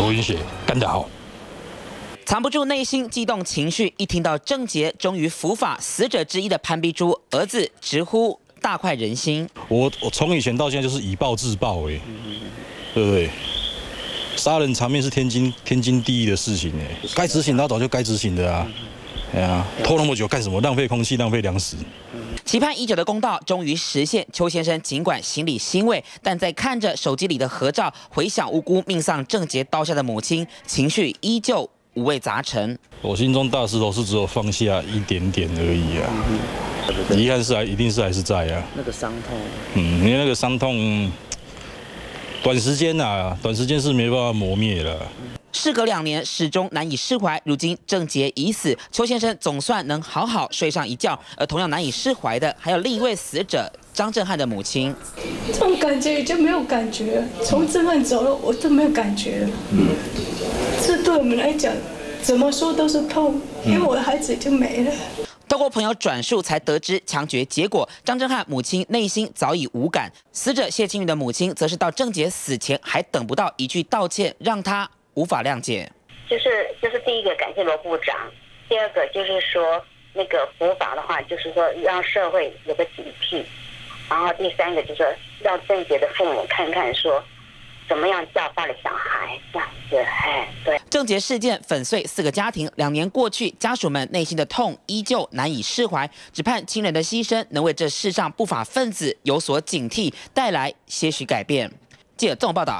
罗云雪干得好。藏不住内心激动情绪，一听到郑杰终于伏法，死者之一的潘碧珠儿子直呼大快人心。我我从以前到现在就是以暴制暴，哎，对不对？杀人偿命是天经天经地义的事情，哎，该执行他早就该执行的啊。哎呀，拖那么久干什么？浪费空气，浪费粮食。期盼已久的公道终于实现。邱先生尽管心里欣慰，但在看着手机里的合照，回想无辜命丧郑杰刀下的母亲，情绪依旧。五味杂陈，我心中大石头是只有放下一点点而已啊，遗憾是还一定是还是在啊。那个伤痛，嗯，因为那个伤痛，短时间呐，短时间是没办法磨灭了。事隔两年，始终难以释怀。如今郑杰已死，邱先生总算能好好睡上一觉。而同样难以释怀的，还有另一位死者张震汉的母亲。这种感觉已经没有感觉，从震汉走了，我都没有感觉了。嗯。这对我们来讲，怎么说都是痛，因为我的孩子已经没了。透过朋友转述才得知枪决结果，张震汉母亲内心早已无感，死者谢清宇的母亲则是到郑杰死前还等不到一句道歉，让他无法谅解。就是就是第一个感谢罗部长，第二个就是说那个佛法的话，就是说让社会有个警惕，然后第三个就是说让郑杰的父母看看说。怎么样教坏了小孩这样子？哎，对。郑杰事件粉碎四个家庭，两年过去，家属们内心的痛依旧难以释怀，只盼亲人的牺牲能为这世上不法分子有所警惕，带来些许改变。记者综合报道。